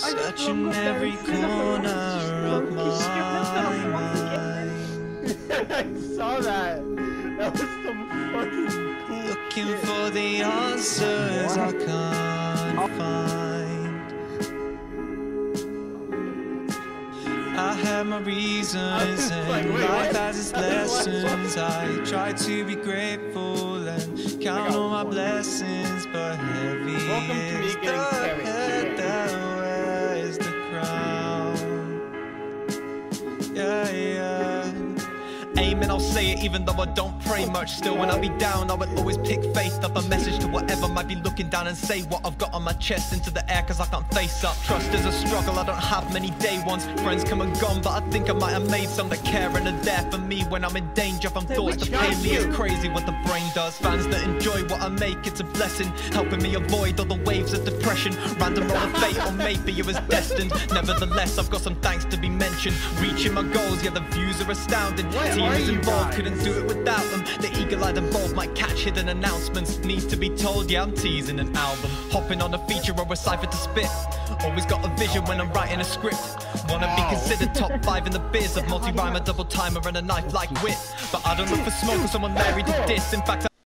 Searching every corner of my mind. I saw that. That was some fucking Looking shit. for the answers I can't find. I have my reasons and like, life has its lessons. I try to be grateful and count on my blessings, but heavy Welcome to me is the Yeah, yeah. Amen, I'll say it even though I don't pray much. Still, when I be down, I will always pick faith up. A message to whatever might be looking down and say what I've got on my chest into the air, cause I can't face up. Trust is a struggle, I don't have many day ones. Friends come and gone, but I think I might have made some that care and are there for me when I'm in danger. From thoughts to pay me it's crazy what the brain does. Fans that enjoy what I make, it's a blessing. Helping me avoid all the waves of depression. Random roll of fate, or maybe it was destined. Nevertheless, I've got some thanks to be mentioned. Reaching my goals, yeah, the views are astounding. Team are is involved, guys? couldn't do it without them. The eagle-eyed involved might catch hidden announcements. Need to be told, yeah, I'm teasing an album. Hopping on a feature or a cipher to spit. Always got a vision when I'm writing a script. Wanna be considered top five in the biz of multi-rhymer, double timer, and a knife like wit. But I don't look for smoke or someone married to diss. In fact,